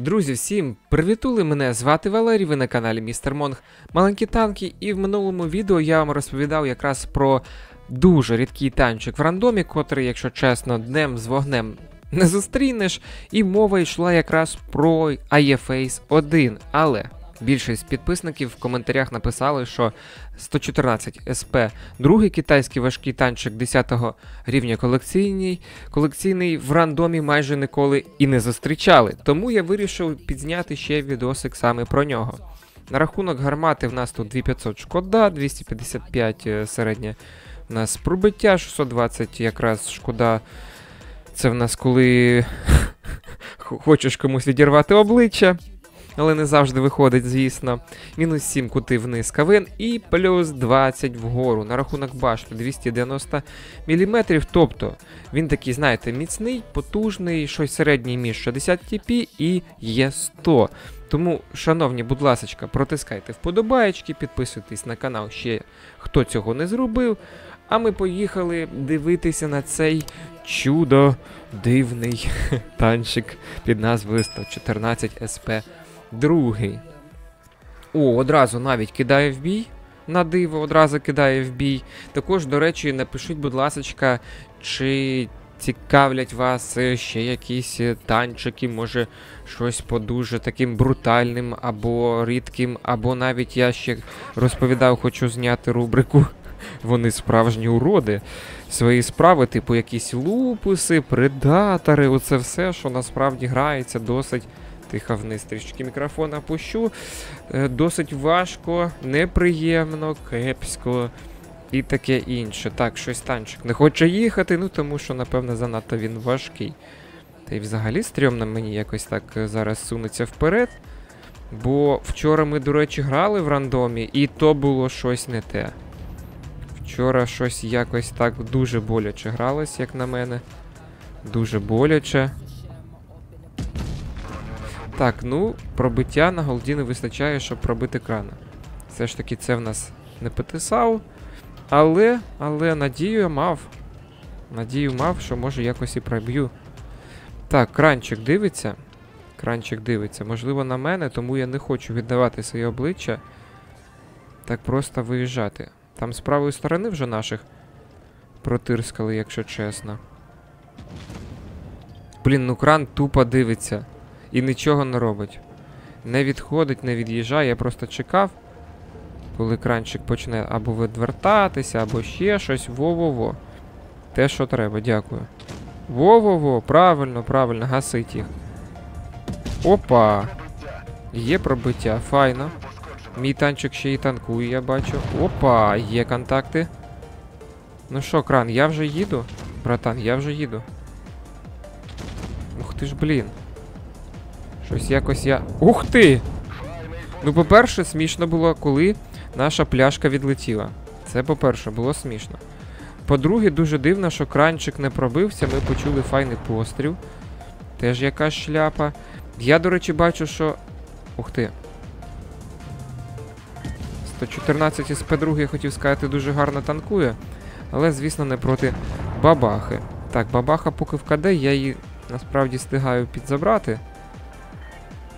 Друзі, всім привітули мене, звати Валерій, ви на каналі Містер Монг Маленькі танки, і в минулому відео я вам розповідав якраз про дуже рідкий танчик в рандомі, котрий, якщо чесно, днем з вогнем не зустрінеш. І мова йшла якраз про IFACE 1. Але більшість підписників в коментарях написали, що 114 СП, другий китайський важкий танчик 10 рівня колекційний, колекційний в рандомі майже ніколи і не зустрічали. Тому я вирішив підзняти ще відосик саме про нього. На рахунок гармати в нас тут 2500 шкода, 255 е, середнє у нас пробиття, 620 якраз шкода. Це в нас коли хочеш комусь відірвати обличчя, але не завжди виходить, звісно. Мінус 7 кути вниз кавен і плюс 20 вгору. На рахунок башти 290 мм. Тобто він такий, знаєте, міцний, потужний, щось середній між 60 TP і є 100. Тому, шановні, будь ласка, протискайте вподобаєчки, підписуйтесь на канал ще хто цього не зробив. А ми поїхали дивитися на цей чудо дивний танчик під назвою 114 СП 2. О, одразу навіть кидає в бій. На диво, одразу кидає в бій. Також, до речі, напишіть, будь ласка, чи цікавлять вас е, ще якісь е, танчики, може щось по дуже таким брутальним або рідким, або навіть я ще розповідав, хочу зняти рубрику. Вони справжні уроди. Свої справи, типу якісь лупуси, предатори, оце все, що насправді грається досить. Тихо вниз трішки мікрофон опущу. Е, Досить важко, неприємно, кепсько і таке інше. Так, щось танчик не хоче їхати, ну тому що, напевно, занадто він важкий. Та й взагалі стрьомно мені якось так е, зараз сунеться вперед. Бо вчора ми, до речі, грали в рандомі, і то було щось не те. Вчора щось якось так дуже боляче гралось, як на мене. Дуже боляче. Так, ну, пробиття на голді не вистачає, щоб пробити крана. Все ж таки, це в нас не потисав. Але, але надію я мав. Надію мав, що може якось і проб'ю. Так, кранчик дивиться. Кранчик дивиться. Можливо, на мене, тому я не хочу віддавати своє обличчя. Так просто виїжджати. Там з правої сторони вже наших протирскали, якщо чесно. Блін, ну кран тупо дивиться. І нічого не робить. Не відходить, не від'їжджає. Я просто чекав, коли кранчик почне або відвертатися, або ще щось. Во-во-во. Те, що треба, дякую. Во-во-во, правильно, правильно, гасить їх. Опа! Є пробиття, файно. Мій танчик ще й танкує, я бачу. Опа, є контакти. Ну що, кран, я вже їду? Братан, я вже їду. Ух ти ж, блін. Щось якось я. Ух ти! Ну, по-перше, смішно було, коли наша пляшка відлетіла. Це, по-перше, було смішно. По-друге, дуже дивно, що кранчик не пробився, ми почули файний постріл. Теж якась шляпа. Я, до речі, бачу, що. Ух ти. 114 СП2, я хотів сказати, дуже гарно танкує. Але, звісно, не проти бабахи. Так, бабаха поки в КД, я її насправді стигаю підзабрати.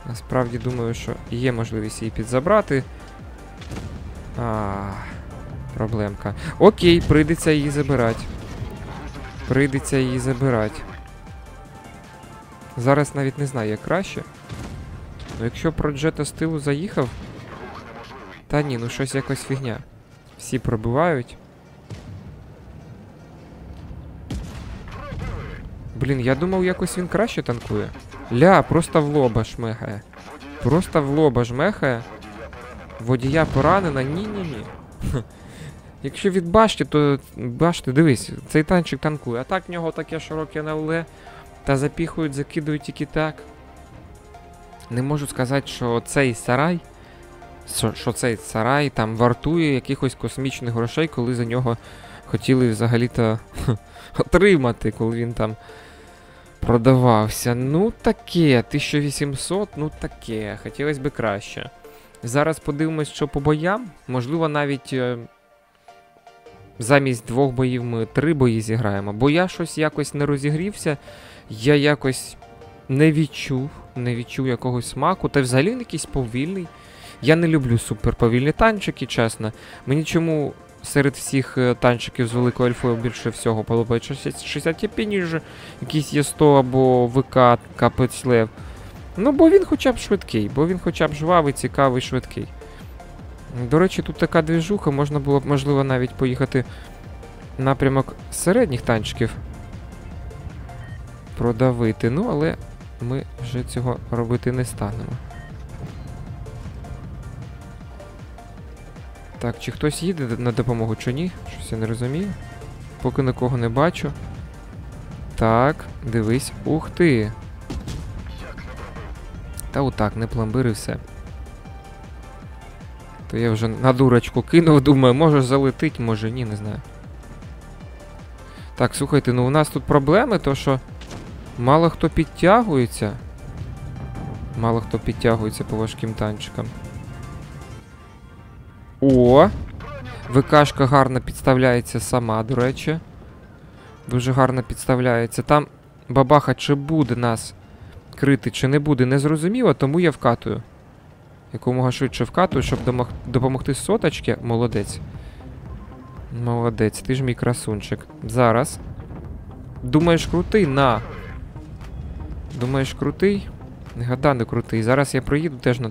Насправді думаю, що є можливість її підзабрати. А, проблемка. Окей, прийдеться її забирати. Прийдеться її забирати. Зараз навіть не знаю, як краще. Ну, якщо про джета з тилу заїхав. Та ні, ну щось якось фігня. Всі пробивають. Блін, я думав, якось він краще танкує. Ля, просто в лоба шмехає. Просто в лоба жмехає. Водія поранена. Ні-ні-ні. Якщо від башти, то башти, дивись, цей танчик танкує. А так в нього таке широке НЛД. Та запіхують, закидують тільки так. Не можу сказати, що цей сарай. Що цей сарай там вартує якихось космічних грошей, коли за нього хотіли взагалі-то отримати, коли він там продавався. Ну таке, 1800, ну таке, хотілося б краще. Зараз подивимось, що по боям. Можливо, навіть е, замість двох боїв ми три бої зіграємо. Бо я щось якось не розігрівся, я якось не відчув не відчув якогось смаку, та взагалі якийсь повільний. Я не люблю суперповільні танчики, чесно. Мені чому серед всіх е, танчиків з великою альфою більше всього подобається 60 60 TP, ніж якийсь Є100 або ВК капець лев. Ну, бо він хоча б швидкий, бо він хоча б жвавий, цікавий, швидкий. До речі, тут така двіжуха, можна було б, можливо, навіть поїхати напрямок середніх танчиків. Продавити. Ну, але ми вже цього робити не станемо. Так, чи хтось їде на допомогу, чи ні? Щось я не розумію. Поки нікого не бачу. Так, дивись. Ух ти. Та отак, не пломбири все. То я вже на дурочку кинув, думаю, може залетить, може ні, не знаю. Так, слухайте, ну у нас тут проблеми, то що мало хто підтягується. Мало хто підтягується по важким танчикам. О! ВКшка гарно підставляється сама, до речі. Дуже гарно підставляється. Там бабаха чи буде нас крити, чи не буде, не зрозуміло, тому я вкатую. Якомога швидше вкатую, щоб допомогти соточки. Молодець. Молодець, ти ж мій красунчик. Зараз. Думаєш, крутий? На. Думаєш, крутий? Не гада, не крутий. Зараз я проїду теж на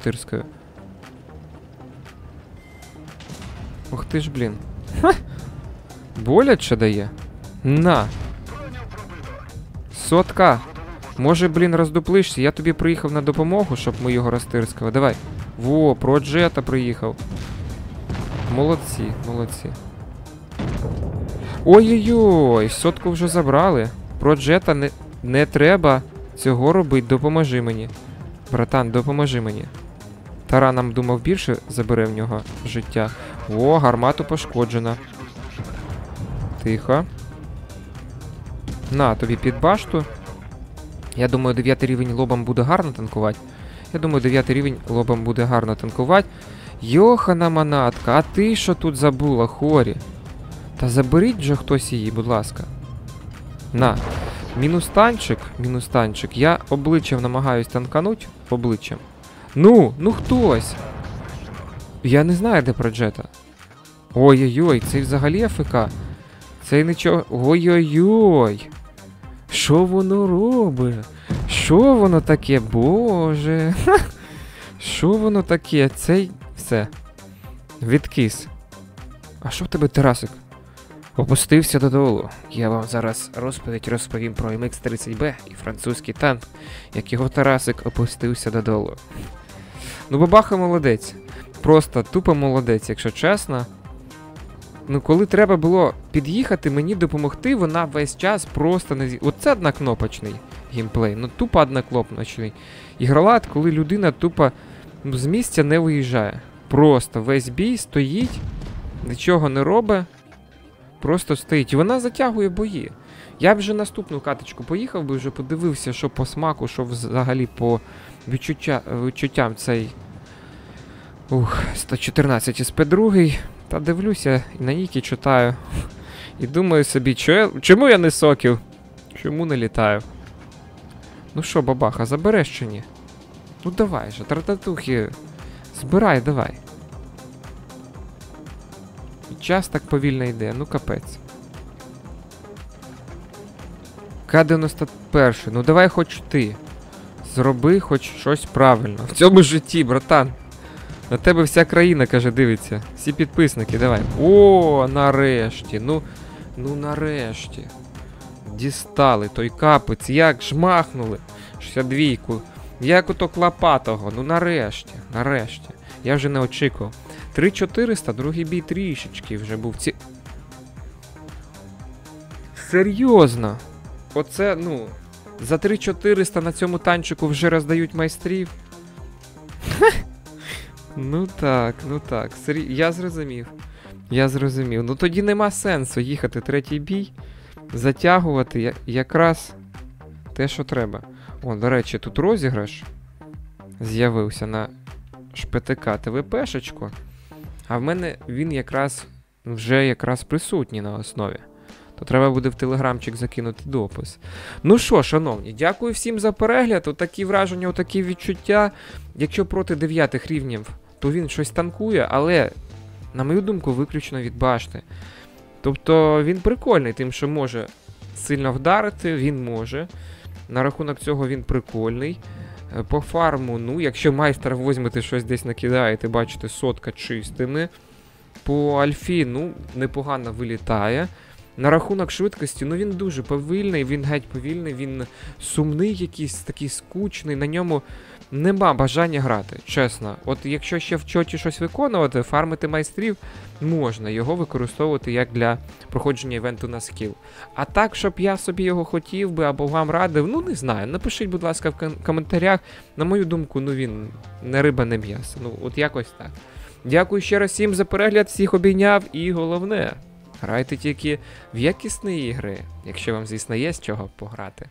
Ух ти ж, блін. Ха! Боляче дає. На. Сотка. Може, блін, роздуплишся. Я тобі приїхав на допомогу, щоб ми його розтирскали. Давай. Во, про джета приїхав. Молодці, молодці. Ой-ой-ой, сотку вже забрали. Про джета не, не треба цього робити. Допоможи мені. Братан, допоможи мені. Тараном думав більше забере в нього життя. О, гармату пошкоджена. Тихо. На, тобі під башту. Я думаю, 9 рівень лобом буде гарно танкувати. Я думаю, 9 рівень лобом буде гарно танкувати. Йохана манатка, а ти що тут забула, хорі? Та заберіть же хтось її, будь ласка. На. Мінус танчик, мінус танчик. Я обличчям намагаюсь танкануть. Обличчям. Ну, ну хтось. Я не знаю, де проджета. Ой-ой-ой, цей взагалі АФК. Цей нічого. Ой-ой-ой. Що воно робить? Що воно таке? Боже. Що воно таке? Цей. Все. Відкис. А що в тебе, Тарасик? Опустився додолу. Я вам зараз розповідь розповім про MX-30B і французький танк, як його Тарасик опустився додолу. Ну, бабаха молодець. Просто тупо молодець, якщо чесно. Ну, коли треба було під'їхати, мені допомогти, вона весь час просто не зі. Оце однокнопочний геймплей. Ну, тупо однокнопочний. Ігролад, коли людина тупо з місця не виїжджає. Просто весь бій стоїть, нічого не робить. Просто стоїть. І вона затягує бої. Я вже наступну каточку поїхав би, вже подивився, що по смаку, що взагалі по відчуття, відчуттям цей. Ух, 114 СП2. Та дивлюся на Нікі читаю. І думаю собі, чо я, чому я не соків? Чому не літаю? Ну що, бабаха, забереш чи ні? Ну давай же, тартатухи. Збирай, давай. І час так повільно йде, ну капець. К-91, ну давай хоч ти. Зроби хоч щось правильно. В цьому житті, братан. На тебе вся країна, каже, дивиться. Всі підписники, давай. О, нарешті. Ну, ну нарешті. Дістали той капець, як жмахнули. 62-ку. Як ото клопатого. Ну нарешті, нарешті. Я вже не очікував. 3400, другий бій трішечки вже був. Ці... Серйозно. Оце, ну. За 3400 на цьому танчику вже роздають майстрів. Ну так, ну так. Я зрозумів. Я зрозумів. Ну тоді нема сенсу їхати третій бій, затягувати якраз те, що треба. О, до речі, тут розіграш з'явився на ШПТК ТВПшечку. А в мене він якраз вже якраз присутній на основі. то треба буде в телеграмчик закинути допис. Ну що, шановні, дякую всім за перегляд. Отакі враження, отакі відчуття. Якщо проти дев'ятих рівнів, то він щось танкує, але, на мою думку, виключно від башти. Тобто він прикольний, тим, що може сильно вдарити, він може. На рахунок цього він прикольний. Е, По фарму, ну, якщо майстер возьмете щось десь накидаєте, бачите, сотка чистими. По альфі, ну, непогано вилітає. На рахунок швидкості, ну він дуже повільний, він геть повільний, він сумний, якийсь такий скучний. На ньому нема бажання грати, чесно. От якщо ще в чоті щось виконувати, фармити майстрів, можна його використовувати як для проходження івенту на скіл. А так, щоб я собі його хотів би або вам радив, ну не знаю. Напишіть, будь ласка, в коментарях. На мою думку, ну він не риба, не м'ясо. Ну, от якось так. Дякую ще раз всім за перегляд, всіх обійняв і головне. Грайте тільки в якісні ігри, якщо вам, звісно, є з чого пограти.